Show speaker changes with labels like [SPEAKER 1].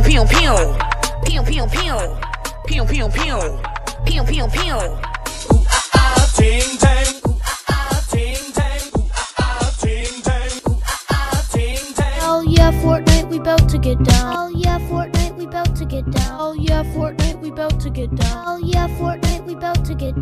[SPEAKER 1] pew. Pew pew pew. Pew pew pew. Pew pew pew.
[SPEAKER 2] Ting tang, ooh ah ah, ting tang, ooh ah ah, ting tang, ooh ah ah, ting tang.
[SPEAKER 3] Yeah, Fortnite, we bout to get down. Oh yeah, Fortnite, we bout to get down. Oh yeah, Fortnite, we bout to get down. Oh yeah, Fortnite, we bout to get down.